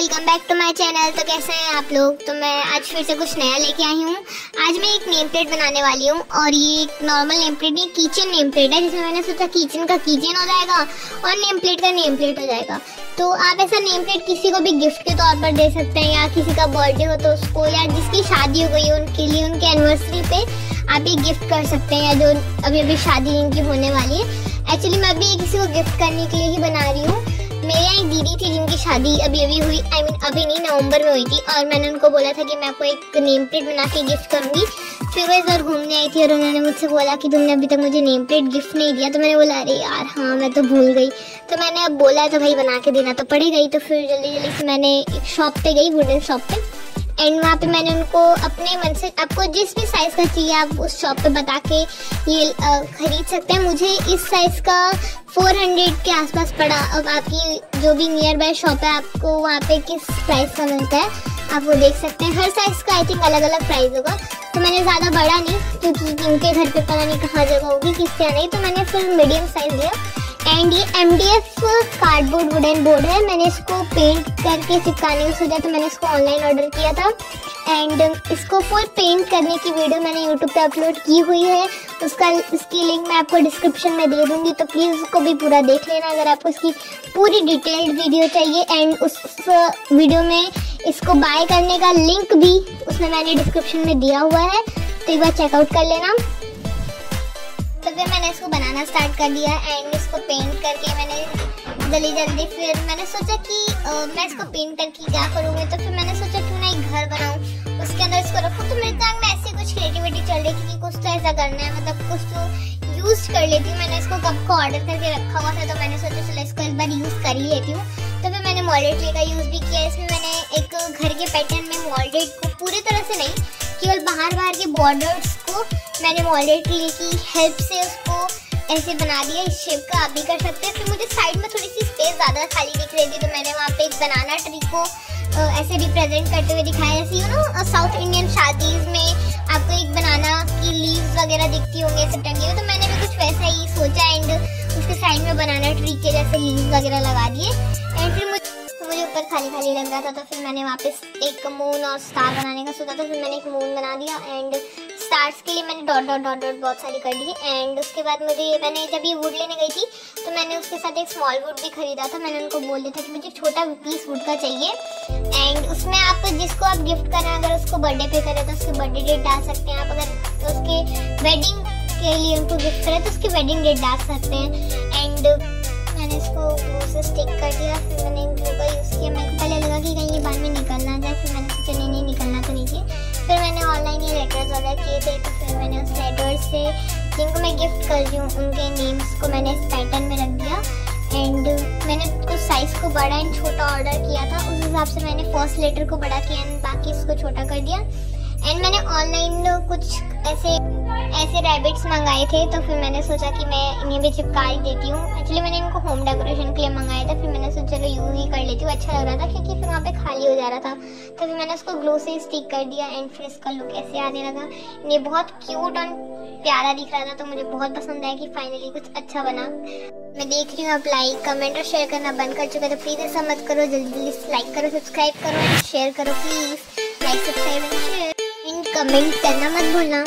Welcome back to my channel तो कैसे हैं आप लोग? तो मैं आज फिर से कुछ नया लेके आई हूँ। आज मैं एक नेम प्लेट बनाने वाली हूँ और ये एक नॉर्मल नेम प्लेट नहीं किचन नेम प्लेट है, जिसमें मैंने सोचा किचन का किचन हो जाएगा और नेम प्लेट का नेम प्लेट हो जाएगा। तो आप ऐसा नेम प्लेट किसी को भी गिफ्ट के तौर पर दे सकते हैं या किसी का बर्थडे हो तो उसको या जिसकी शादी हो गई है उनके लिए, उनके एनिवर्सरी पे आप ये गिफ्ट कर सकते हैं या जो अभी अभी शादी इनकी होने वाली है। एक्चुअली मैं अभी किसी को गिफ्ट करने के लिए ही बना रही हूँ। मेरे यहाँ एक दीदी थी जिनकी शादी अभी अभी हुई आई I मीन mean, अभी नहीं नवंबर में हुई थी। और मैंने उनको बोला था कि मैं आपको एक नेम प्लेट बना के गिफ्ट करूँगी। फिर वो इस बार घूमने आई थी और उन्होंने मुझसे बोला कि तुमने अभी तक मुझे नेम प्लेट गिफ्ट नहीं दिया। तो मैंने बोला अरे यार हाँ मैं तो भूल गई। तो मैंने अब बोला तो भाई बना के देना। तो पड़ी गई तो फिर जल्दी जल्दी से मैंने एक शॉप पे गई वुडन शॉप पे। एंड वहाँ पे मैंने उनको अपने मन से, आपको जिस भी साइज़ का चाहिए, आप उस शॉप पे बता के ये खरीद सकते हैं। मुझे इस साइज़ का 400 के आसपास पड़ा। अब आपकी जो भी नियर बाय शॉप है, आपको वहाँ पे किस प्राइस का मिलता है, आप वो देख सकते हैं। हर साइज़ का आई थिंक अलग अलग प्राइस होगा। तो मैंने ज़्यादा बड़ा नहीं, क्योंकि उनके घर पे पता नहीं कहाँ जगह होगी, किस क्या नहीं। तो मैंने फिर मीडियम साइज़ लिया। एंड ये M D F cardboard wooden board है। मैंने इसको पेंट करके चिपकाने की सोचा तो मैंने इसको ऑनलाइन ऑर्डर किया था। एंड इसको फुल पेंट करने की वीडियो मैंने यूट्यूब पे अपलोड की हुई है। उसका, इसकी लिंक मैं आपको डिस्क्रिप्शन में दे दूँगी तो प्लीज़ उसको भी पूरा देख लेना अगर आपको इसकी पूरी डिटेल्ड वीडियो चाहिए। एंड उस वीडियो में इसको बाय करने का लिंक भी उसमें मैंने डिस्क्रिप्शन में दिया हुआ है। तो एक बार चेकआउट कर लेना। तो फिर मैंने इसको बनाना स्टार्ट कर दिया एंड इसको पेंट करके मैंने जल्दी जल्दी फिर मैंने सोचा कि आ, मैं इसको पेंट करके क्या करूँगी? तो फिर मैंने सोचा क्यों ना एक घर बनाऊँ। उसके अंदर इसको रखूँ। तो मेरे दिमाग में ऐसी कुछ क्रिएटिविटी चल रही थी कि कुछ तो ऐसा करना है। मतलब कुछ तो यूज़ कर लेती हूँ। मैंने इसको कब को ऑर्डर करके रखा हुआ था तो मैंने सोचा चलो इसको एक बार यूज़ कर ही लेती हूँ। मैंने मॉडल ट्री का यूज़ भी किया इसमें मैंने एक घर के पैटर्न में मॉडल को पूरी तरह से नहीं, केवल बाहर बाहर के बॉर्डर्स को मैंने मॉडल ट्री की हेल्प से उसको ऐसे बना दिया। इस शेप का आप भी कर सकते हैं। फिर मुझे साइड में थोड़ी सी स्पेस ज़्यादा खाली दिख रही थी तो मैंने वहाँ पे एक बनाना ट्री को ऐसे रिप्रेजेंट करते हुए दिखाया। ऐसे यू नो साउथ इंडियन शादीज में आपको एक बनाना की लीव्स वगैरह दिखती होंगी, ऐसे टंगी हुई। तो मैंने भी कुछ वैसा ही सोचा एंड उसके साइड में बनाना ट्री के जैसे लीव्स वगैरह लगा दिए। एंड फिर मुझे खाली खाली लग रहा था तो फिर मैंने वापस एक मून और स्टार बनाने का सोचा था फिर मैंने एक मून बना दिया एंड स्टार्स के लिए मैंने डॉट डॉट डॉट डॉट बहुत सारी कर दी एंड उसके बाद मुझे ये, मैंने जब ये वुड लेने गई थी तो मैंने उसके साथ एक स्मॉल वुड भी खरीदा था। मैंने उनको बोल दिया था कि मुझे छोटा पीस वुड का चाहिए एंड उसमें आप जिसको आप गिफ्ट करें अगर उसको बर्थडे पे करें तो उसकी बर्थडे डेट डाल सकते हैं। आप अगर उसके वेडिंग के लिए उनको गिफ्ट करें तो उसकी वेडिंग डेट डाल सकते हैं। एंड मैंने इसको ग्लू से स्टिक कर दिया, फिर मैंने ग्लू का यूज़ किया मेरे को पहले लगा कि कहीं ये बाद में निकलना जाए फिर मैंने सोचा, नहीं नहीं, निकलना तो नहीं चाहिए फिर मैंने ऑनलाइन ये लेटर्स ऑर्डर किए थे तो फिर मैंने उस लेटर्स से जिनको मैं गिफ्ट कर रही हूँ, उनके नेम्स को मैंने इस पैटर्न में रख दिया। एंड मैंने कुछ साइज़ को बड़ा एंड छोटा ऑर्डर किया था, उस हिसाब से मैंने फ़र्स्ट लेटर को बड़ा किया एंड बाकी इसको छोटा कर दिया। एंड मैंने ऑनलाइन कुछ ऐसे ऐसे रैबिट्स मंगाए थे तो फिर मैंने सोचा कि मैं इन्हें भी चिपका ही देती हूँ। एक्चुअली मैंने इनको होम डेकोरेशन के लिए मंगाया था, फिर मैंने सोचा चलो यूज़ ही कर लेती हूँ अच्छा लग रहा था, क्योंकि फिर वहाँ पे खाली हो जा रहा था। तो फिर मैंने उसको ग्लो से स्टिक कर दिया एंड फिर इसका लुक ऐसे आने लगा। ये बहुत क्यूट और प्यारा दिख रहा था तो मुझे बहुत पसंद आया कि फाइनली कुछ अच्छा बना। मैं देख रही हूँ आप लाइक कमेंट और शेयर करना बंद कर चुके तो प्लीज़ ऐसा मत करो, जल्दी जल्दी लाइक करो सब्सक्राइब करो शेयर करो please like subscribe and share comment करना मत भूलना।